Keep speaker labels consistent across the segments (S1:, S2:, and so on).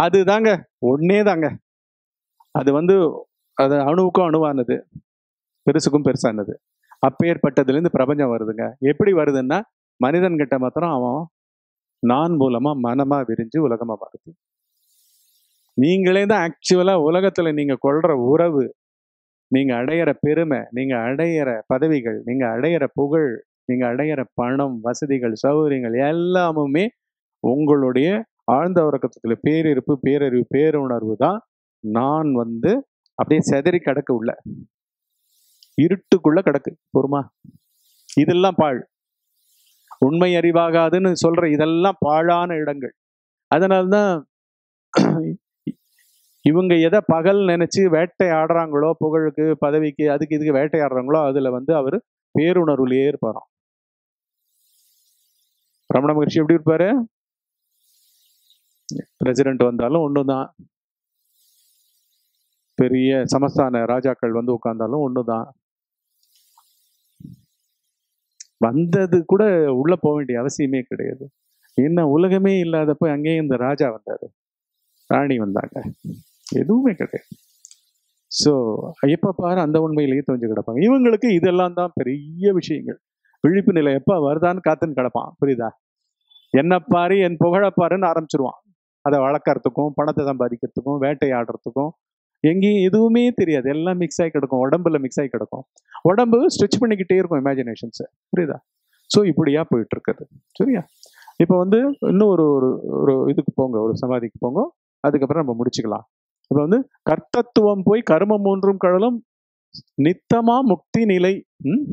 S1: அதுதாங்க ஒன்னே தாங்க அது வந்து அது அணுவுக்கும் அணுவானது. பெருசுக்கும் பெருசானது. அப்பேற்பட்டதுலேருந்து பிரபஞ்சம் வருதுங்க. எப்படி வருதுன்னா மனிதன்கிட்ட மாத்திரம் அவன் நான் மூலமாக மனமாக விரிஞ்சு உலகமாக வருது நீங்களே தான் ஆக்சுவலாக உலகத்தில் நீங்கள் கொள்கிற உறவு நீங்கள் அடையிற பெருமை நீங்கள் அடையிற பதவிகள் நீங்கள் அடையிற புகழ் நீங்கள் அடையிற பணம் வசதிகள் சௌகரியங்கள் எல்லாமுமே உங்களுடைய ஆழ்ந்த உறக்கத்துல பேரிருப்பு பேரறிவு பேருணர்வு தான் நான் வந்து அப்படியே செதறி கிடக்கு உள்ள. இருட்டுக்குள்ள கிடக்கு பொறுமா இதெல்லாம் பாழ். உண்மை அறிவாகாதுன்னு சொல்ற இதெல்லாம் பாழான இடங்கள். அதனால்தான் இவங்க எதை பகல் நினைச்சு வேட்டை ஆடுறாங்களோ புகழுக்கு பதவிக்கு அதுக்கு இதுக்கு வேட்டையாடுறாங்களோ அதுல வந்து அவர் பேருணர்வுலேயே இருப்பாராம். ரமண மகிழ்ச்சி எப்படி இருப்பாரு? பிரசிடென்ட் வந்தாலும் ஒன்று தான் பெரிய சமஸ்தான ராஜாக்கள் வந்து உட்கார்ந்தாலும் தான் வந்தது கூட உள்ள போக வேண்டிய அவசியமே கிடையாது. என்ன உலகமே இல்லாதப்போ அங்கேயும் இந்த ராஜா வந்தாரு. ராணி வந்தாங்க. எதுவுமே கிடையாது. ஸோ எப்ப பாரு அந்த உண்மையிலேயே தெரிஞ்சு கிடப்பாங்க. இவங்களுக்கு இதெல்லாம் தான் பெரிய விஷயங்கள். விழிப்பு நிலை எப்போ வருதான்னு காத்துன்னு கிடப்பான். புரியுதா? என்ன பாரு என் புகழப்பாருன்னு ஆரம்பிச்சிருவான். அதை வளர்க்கறதுக்கும் பணத்தை சம்பாதிக்கிறதுக்கும் வேட்டையாடுறதுக்கும் எங்கேயும் எதுவுமே தெரியாது. எல்லாம் மிக்ஸ் ஆகி கிடக்கும். உடம்புல மிக்ஸ் ஆகி கிடக்கும். உடம்பு ஸ்ட்ரெச் பண்ணிக்கிட்டே இருக்கும் இமேஜினேஷன்ஸு புரியுதா? ஸோ இப்படியா போயிட்டு இருக்குது சரியா? இப்போ வந்து இன்னும் ஒரு ஒரு ஒரு இதுக்கு போங்க. ஒரு சமாதிக்கு போங்க. அதுக்கப்புறம் நம்ம முடிச்சுக்கலாம். இப்போ வந்து கர்த்தத்துவம் போய் கர்மம் மூன்றும் கடலும் நித்தமா முக்தி நிலை ம்?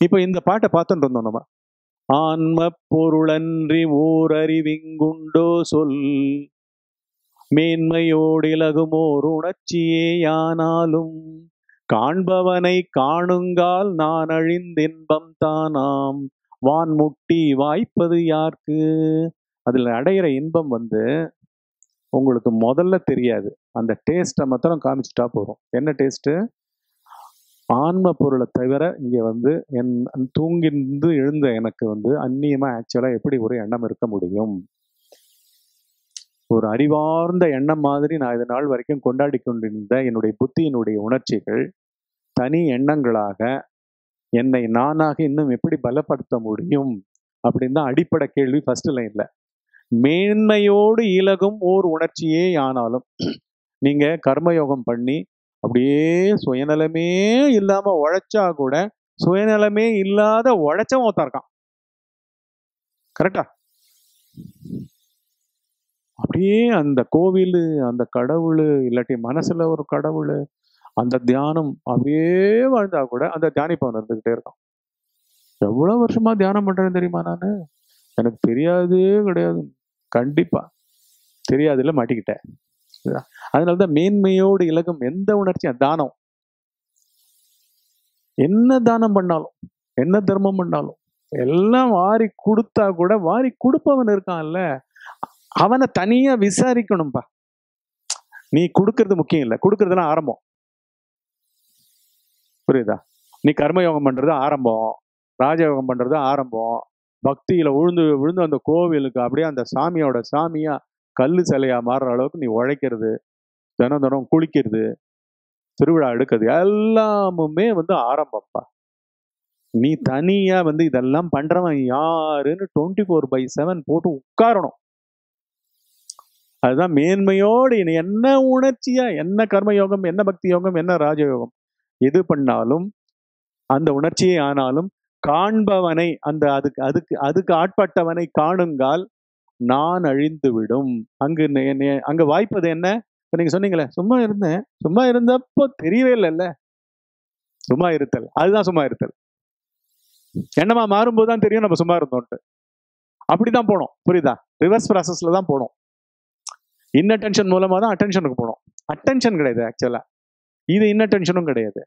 S1: இப்போ இந்த பாட்டை பார்த்துட்டு இருந்தோம் நம்ம. ஆன்ம பொருளன்றி ஓரறிவிங்குண்டோ சொல். மேன்மையோடிலகுமோர் உணர்ச்சியே யானாலும். காண்பவனை காணுங்கால் நான் அழிந்தின்பம் தானாம். வான் முட்டி வாய்ப்பது யாருக்கு? அதில் அடையிற இன்பம் வந்து உங்களுக்கு முதல்ல தெரியாது. அந்த டேஸ்ட்டை மாத்திரம் காமிச்சிட்டா போதும். என்ன டேஸ்ட்டு ஆன்ம பொருளை தவிர இங்கே வந்து என் தூங்கிருந்து எழுந்த எனக்கு வந்து அந்நியமாக ஆக்சுவலாக எப்படி ஒரு எண்ணம் இருக்க முடியும்? ஒரு அறிவார்ந்த எண்ணம் மாதிரி நான் இது நாள் வரைக்கும் கொண்டாடி கொண்டிருந்த என்னுடைய புத்தியினுடைய உணர்ச்சிகள் தனி எண்ணங்களாக என்னை நானாக இன்னும் எப்படி பலப்படுத்த முடியும்? அப்படின்னு தான் அடிப்படை கேள்வி ஃபர்ஸ்ட் லைனில் மேன்மையோடு இலகும் ஓர் உணர்ச்சியே ஆனாலும் நீங்கள் கர்மயோகம் பண்ணி அப்படியே சுயநலமே இல்லாம உழைச்சா கூட சுயநலமே இல்லாத உழைச்சவன் ஒருத்தா இருக்கான். கரெக்டா அப்படியே அந்த கோவில் அந்த கடவுள் இல்லாட்டி மனசுல ஒரு கடவுள் அந்த தியானம் அப்படியே வாழ்ந்தா கூட அந்த தியானிப்பவன் இருந்துகிட்டே இருக்கான். எவ்வளவு வருஷமா தியானம் பண்றேன்னு தெரியுமா நானு? எனக்கு தெரியாதே கிடையாது. கண்டிப்பா. தெரியாதுல மாட்டிக்கிட்டேன். அதனால தான் மேன்மையோடு இலகும் எந்த உணர்ச்சியும் தானம். என்ன தானம் பண்ணாலும் என்ன தர்மம் பண்ணாலும் எல்லாம் வாரி கொடுத்தா கூட வாரி கொடுப்பவன் இருக்கான்ல அவனை தனியா விசாரிக்கணும்பா. நீ கொடுக்கறது முக்கியம் இல்லை கொடுக்கறதுலாம் ஆரம்பம். புரியுதா? நீ கர்மயோகம் பண்றது ஆரம்பம். ராஜயோகம் பண்றது ஆரம்பம். பக்தியில உழுந்து விழுந்து அந்த கோவிலுக்கு அப்படியே அந்த சாமியோட சாமியா கல் சிலையா மாறுற அளவுக்கு நீ உழைக்கிறது. தினம் தினம் குளிக்கிறது திருவிழா எடுக்கிறது எல்லாமுமே வந்து ஆரம்பம்ப்பா நீ தனியா வந்து இதெல்லாம் பண்றவன் யாருன்னு டுவெண்ட்டி ஃபோர் பை செவன் போட்டு உட்காரணும். அதுதான் மேன்மையோடு இனி என்ன உணர்ச்சியா? என்ன கர்மயோகம்? என்ன பக்தி யோகம்? என்ன ராஜயோகம்? எது பண்ணாலும் அந்த உணர்ச்சியை ஆனாலும் காண்பவனை அந்த அதுக்கு அதுக்கு அதுக்கு ஆட்பட்டவனை காணுங்கால் நான் அழிந்து விடும் அங்கு நே- வாய்ப்பது என்ன? இப்போ நீங்க சொன்னீங்களே சும்மா இருந்தேன். சும்மா இருந்தப்போ தெரியவே இல்லைல்ல. சும்மா இருத்தல். அதுதான் சும்மா இருத்தல். எண்ணமா மாறும்போது தான் தெரியும் நம்ம சும்மா இருந்தோம்ட்டு அப்படிதான் போனோம். புரியுதா? ரிவர்ஸ் ப்ராசஸ்ல தான் போனோம். இன்னட்டென்ஷன் மூலமா தான் அட்டென்ஷனுக்கு போனோம். அட்டென்ஷன் கிடையாது ஆக்சுவலாக இது இன்னட்டென்ஷனும் கிடையாது.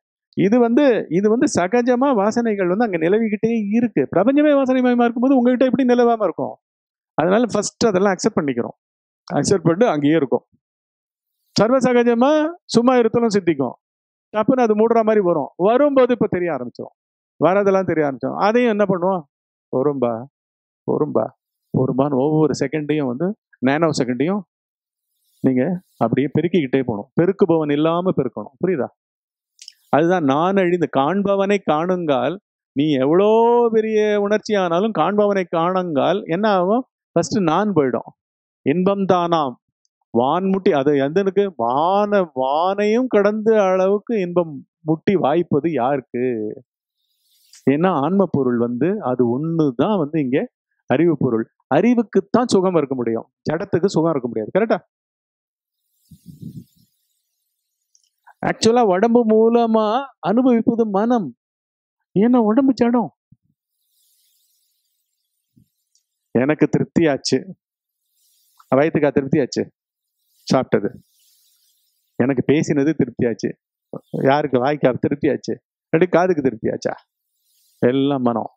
S1: இது வந்து இது வந்து சகஜமா வாசனைகள் வந்து அங்க நிலவிக்கிட்டே இருக்கு. பிரபஞ்சமே வாசனை மயமா இருக்கும்போது உங்ககிட்ட எப்படி நிலவாம இருக்கும்? அதனால ஃபர்ஸ்ட் அதெல்லாம் அக்செப்ட் பண்ணிக்கிறோம். அக்செப்ட் பண்ணிட்டு அங்கேயே இருக்கும். சர்வசகஜமாக சும்மா இருத்தலும் சித்திக்கும். டப்புன்னு அது மூடுற மாதிரி வரும். வரும்போது இப்போ தெரிய ஆரம்பிச்சிடும் வரதெல்லாம் தெரிய ஆரம்பிச்சோம் அதையும் என்ன பண்ணுவோம்? பொறும்பா பொறும்பா பொறும்பான்னு ஒவ்வொரு செகண்டையும் வந்து நேனோ செகண்டையும் நீங்கள் அப்படியே பெருக்கிக்கிட்டே போகணும். பெருக்குபவன் இல்லாமல் பெருக்கணும். புரியுதா? அதுதான் நான் அழிந்து காண்பவனை காணுங்கால் நீ எவ்வளோ பெரிய உணர்ச்சி ஆனாலும் காண்பவனை காணுங்கால் என்ன ஆகும்? ஃபஸ்ட்டு நான் போயிடும். இன்பம் தானாம். வான்முட்டி அது எந்தனுக்கு? வான வானையும் கடந்த அளவுக்கு இன்பம் முட்டி வாய்ப்பது யாருக்கு? ஏன்னா ஆன்ம பொருள் வந்து அது ஒன்று தான் வந்து இங்கே அறிவு பொருள். அறிவுக்குத்தான் சுகம் இருக்க முடியும். ஜடத்துக்கு சுகம் இருக்க முடியாது. கரெக்டா ஆக்சுவலா உடம்பு மூலமா அனுபவிப்பது மனம். ஏன்னா உடம்பு ஜடம். எனக்கு திருப்தியாச்சு. வயிற்றுக்கா திருப்தியாச்சு. சாப்பிட்டது. எனக்கு பேசினது திருப்தியாச்சு. யாருக்கு வாய்க்கா திருப்தியாச்சு? ரெண்டு காதுக்கு திருப்தியாச்சா? எல்லாம் மனம்.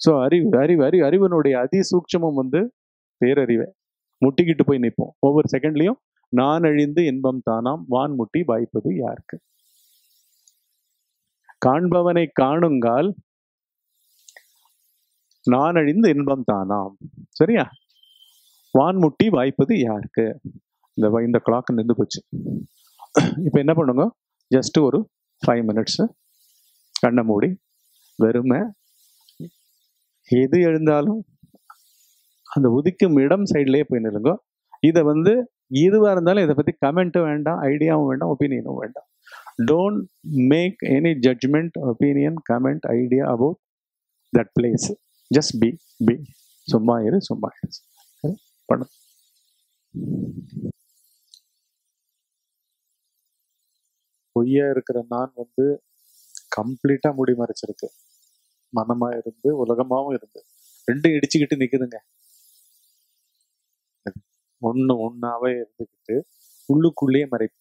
S1: ஸோ அறிவு அறிவு அறிவு அறிவனுடைய அதிசூட்சமம் வந்து பேரறிவை. முட்டிக்கிட்டு போய் நிற்போம். ஒவ்வொரு செகண்ட்லையும் நான் அழிந்து இன்பம் தானாம் வான் முட்டி வாய்ப்பது யாருக்கு? காண்பவனை காணுங்கால் நான் அழிந்து இன்பம் தானாம். சரியா? வான்முட்டி வாய்ப்பது யாருக்கு? இந்த இந்த கிளாக் நின்று போச்சு. இப்போ என்ன பண்ணுங்க? ஜஸ்ட் ஒரு ஃபைவ் மினிட்ஸு கண்ணை மூடி வெறுமை. எது எழுந்தாலும் அந்த உதிக்கும் இடம் சைட்லேயே போய் நிலுங்க இதை வந்து எதுவாக இருந்தாலும் இதை பற்றி கமெண்ட்டும் வேண்டாம் ஐடியாவும் வேண்டாம் ஒப்பீனியனும் வேண்டாம். Don't make any judgement opinion comment idea about that place just be be சும்மா இரு சும்மா இரு. பண்ணு. பொய்யா இருக்கிற நான் வந்து கம்ப்ளீட்டா முடிமறைச்சிருக்கு மனமா இருந்து உலகமாவும் இருந்து. ரெண்டும் இடிச்சுக்கிட்டு நிக்குதுங்க. ஒண்ணு ஒன்னாவே இருந்துக்கிட்டு உள்ளுக்குள்ளேயே மறைப்பு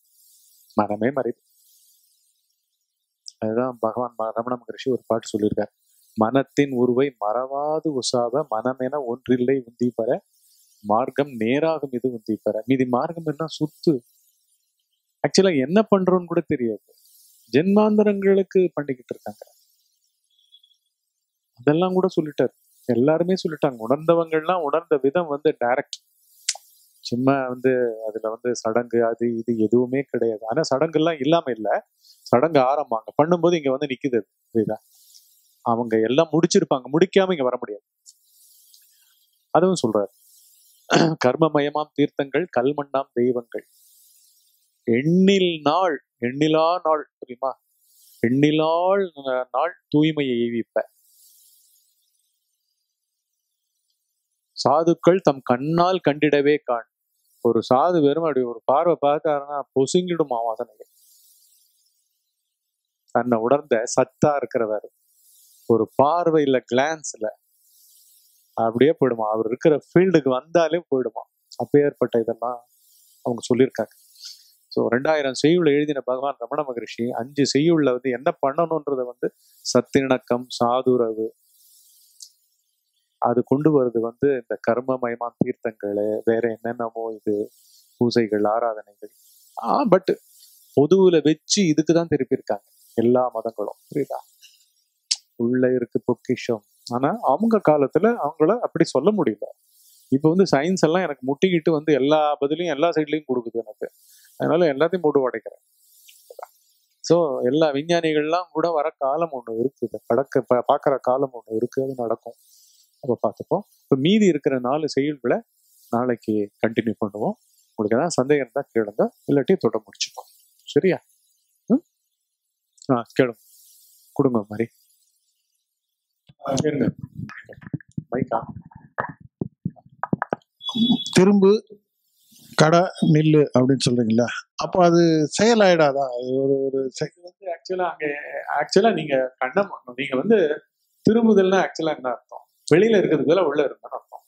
S1: மனமே மறைப்பு அதுதான் பகவான் ரமண மகரிஷி ஒரு பாட்டு சொல்லியிருக்காரு. மனத்தின் உருவை மறவாது உசாவ மனமென ஒன்றில்லை உந்தி பெற மார்க்கம் நேராகும் இது உந்தி பெற மீதி மார்க்கம் என்ன? சுத்து. ஆக்சுவலா என்ன பண்றோம்னு கூட தெரியாது. ஜென்மாந்தரங்களுக்கு பண்ணிக்கிட்டு இருக்காங்க. அதெல்லாம் கூட சொல்லிட்டாரு. எல்லாருமே சொல்லிட்டாங்க. உணர்ந்தவங்கள்லாம் உணர்ந்த விதம் வந்து டைரக்ட் சும்மா வந்து அதுல வந்து சடங்கு அது இது எதுவுமே கிடையாது. ஆனா சடங்கு எல்லாம் இல்லாம இல்ல. சடங்கு ஆரம்பாங்க பண்ணும்போது இங்க வந்து நிக்குது புரியுதா? அவங்க எல்லாம் முடிச்சிருப்பாங்க. முடிக்காம இங்க வர முடியாது. அதுவும் சொல்றாரு. கர்மமயமாம் தீர்த்தங்கள் கல்மண்ணாம் தெய்வங்கள். எண்ணில் நாள் எண்ணிலா நாள் புரியுமா எண்ணிலாள் நாள் தூய்மையை எய்விப்ப. சாதுக்கள் தம் கண்ணால் கண்டிடவே காண். ஒரு சாது வெறும் அப்படி ஒரு பார்வை பார்த்தாருன்னா பொசுங்கிடுமா வாசனைகள். தன்னை உணர்ந்த சத்தா இருக்கிறவர். ஒரு பார்வையில கிளான்ஸ்ல அப்படியே போயிடுமா? அவர் இருக்கிற ஃபீல்டுக்கு வந்தாலே போயிடுமா? அப்பேற்பட்ட இதெல்லாம் அவங்க சொல்லியிருக்காங்க. ஸோ ரெண்டாயிரம் செய்யுள்ள எழுதின பகவான் ரமண மகரிஷி அஞ்சு செய்யுள்ள வந்து என்ன பண்ணணுன்றத வந்து சத்திணக்கம் சாதுரவு அது கொண்டு வர்றது வந்து இந்த கர்மமயமான் தீர்த்தங்கள் வேற என்னென்னமோ இது பூசைகள் ஆராதனைகள். ஆ பட் பொதுவில் வச்சு இதுக்கு தான் திருப்பியிருக்காங்க எல்லா மதங்களும் புரியுதா? உள்ள இருக்கு பொக்கிஷம். ஆனா அவங்க காலத்துல அவங்கள அப்படி சொல்ல முடியல. இப்போ வந்து சயின்ஸ் எல்லாம் எனக்கு முட்டிக்கிட்டு வந்து எல்லா பதிலையும் எல்லா சைட்லயும் கொடுக்குது எனக்கு. அதனால எல்லாத்தையும் போட்டு உடைக்கிறேன். ஸோ எல்லா விஞ்ஞானிகள்லாம் கூட வர காலம் ஒன்று இருக்குது. படக்க பா- பார்க்குற காலம் ஒன்று இருக்கு. அது நடக்கும். அப்போ பார்த்துப்போம். இப்போ மீதி இருக்கிற நாலு செயல்களை நாளைக்கு கண்டினியூ பண்ணுவோம். உங்களுக்கு ஏதாவது சந்தேகம் இருந்தால் கேளுங்க. இல்லாட்டி தொட முடிச்சுப்போம். சரியா? ம்? ஆ கேளுங்க. கொடுங்க மாதிரி.
S2: திரும்பு கடை நில்லு அப்படின்னு சொல்றீங்களா அப்போ அது செயலாயிடாதா அது ஒரு ஒரு
S1: வந்து ஆக்சுவலா அங்க ஆக்சுவலா நீங்க கண்ண நீங்க வந்து திரும்புதல்னா ஆக்சுவலா என்ன அர்த்தம்? வெளியில இருக்கிறதுக்கு பதிலா உள்ள இருக்குன்னு அர்த்தம்?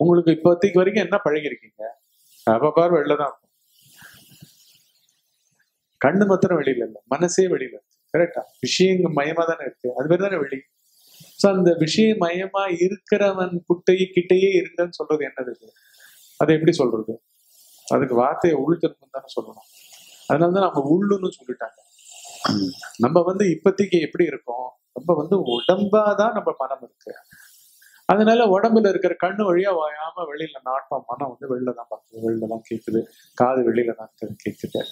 S1: உங்களுக்கு இப்போதைக்கு வரைக்கும் என்ன பழகிருக்கீங்க அப்ப பார் வெளில தான் இருக்கும். கண்ணு மாத்திரம் வெளியில இல்லை. மனசே வெளியில இருக்கு. கரெக்டா விஷயங்க மயமா தானே இருக்கு. அது மாதிரி தானே வெளி ஸோ அந்த விஷய மயமா இருக்கிறவன் குட்டையே கிட்டையே இருங்கன்னு சொல்றது என்னது அதை எப்படி சொல்றது? அதுக்கு வார்த்தையை உள்திரும்புன்னு தானே சொல்லணும். அதனாலதான் நம்ம உள்ளுன்னு சொல்லிட்டாங்க. நம்ம வந்து இப்போதைக்கு எப்படி இருக்கோம்? நம்ம வந்து உடம்பாதான் நம்ம மனம் இருக்கு. அதனால உடம்புல இருக்கிற கண்ணு வழியா வாயாம வெளியில நாட்டம் மனம் வந்து வெளில தான் பார்க்குது. வெளில தான் கேட்குது காது வெளியில தான் கேட்குது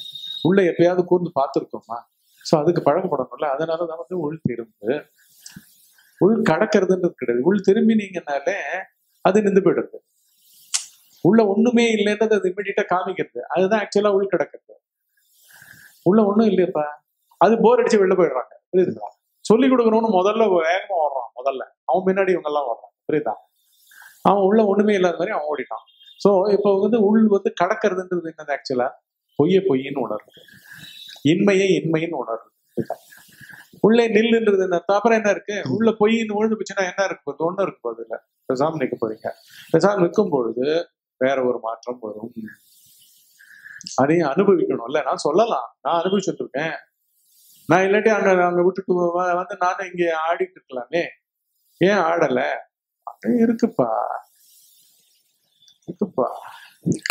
S1: உள்ள எப்பயாவது கூர்ந்து பார்த்துருக்கோமா? ஸோ அதுக்கு பழக்கப்படணும்ல அதனால தான் வந்து உள் திரும்பு. உள் கடக்கிறதுன்றது கிடையாது. உள் திரும்பினீங்கனாலே அது நின்று போயிடுது. உள்ள ஒண்ணுமே இல்லைன்றது அது இமிடியட்டா காமிக்கிறது. அதுதான் ஆக்சுவலா உள் கிடக்கிறது. உள்ள ஒண்ணும் இல்லையப்பா. அது போர் அடிச்சு வெளில போயிடுறாங்க. புரியுதுங்களா சொல்லி கொடுக்கணும்னு முதல்ல வேகமா ஓடுறான் முதல்ல. அவன் முன்னாடி இவங்க எல்லாம் ஓடுறான் புரியுதா? அவன் உள்ள ஒண்ணுமே இல்லாத மாதிரி அவன் ஓடிட்டான். சோ இப்போ வந்து உள் வந்து கடக்கிறதுன்றது என்னது ஆக்சுவலா பொய்ய பொய்ன்னு உணர்வு இன்மையை இன்மைன்னு உணர்வு? உள்ளே நில்லுன்றது என்ன? அப்புறம் என்ன இருக்கு? உள்ள பொய்ன்னு விழுந்து போச்சுன்னா என்ன இருக்கு? போகுது ஒன்றும் இருக்கு போகுது இல்ல பெசாம நிற்க போறீங்க. பெசாம நிற்கும் பொழுது வேற ஒரு மாற்றம் வரும். அதையும் அனுபவிக்கணும்ல. நான் சொல்லலாம். நான் அனுபவிச்சுட்டு இருக்கேன். நான் இல்லாட்டி அங்க அங்க விட்டுட்டு வந்து நானும் இங்க ஆடிட்டு இருக்கலாமே. ஏன் ஆடல? அது இருக்குப்பா. இருக்குப்பா.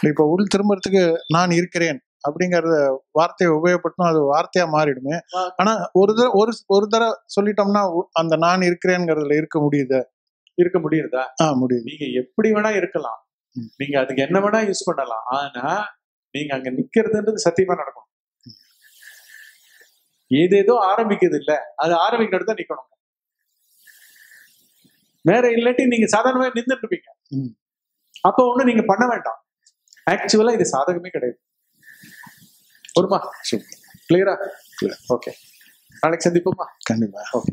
S2: இப்ப உள் திரும்புறதுக்கு நான் இருக்கிறேன். அப்படிங்கறத வார்த்தையை உபயோகப்படுத்தணும் அது வார்த்தையா மாறிடுமே. ஆனா ஒரு தடவை ஒரு ஒரு தடவை சொல்லிட்டோம்னா அந்த நான் இருக்கிறேங்கிறதுல இருக்க முடியுது?
S1: இருக்க முடியுதா?
S2: ஆ முடியுது.
S1: நீங்க எப்படி வேணா இருக்கலாம். நீங்க அதுக்கு என்ன வேணா யூஸ் பண்ணலாம். ஆனா நீங்க அங்க நிக்கிறதுன்றது சத்தியமா நடக்கும். ஏதேதோ ஆரம்பிக்குது இல்ல அது ஆரம்பிக்கிறது தான் நிக்கணும். வேற இல்லாட்டி நீங்க சாதாரணமா நின்றுட்டு இருப்பீங்க. அப்ப ஒண்ணு நீங்க பண்ண வேண்டாம். ஆக்சுவலா இது சாதகமே கிடையாது. ஒருமா கிளியரா
S2: Clear.
S1: ஓகே நாளைக்கு சந்திப்போமா?
S2: கண்டிப்பா.
S1: ஓகே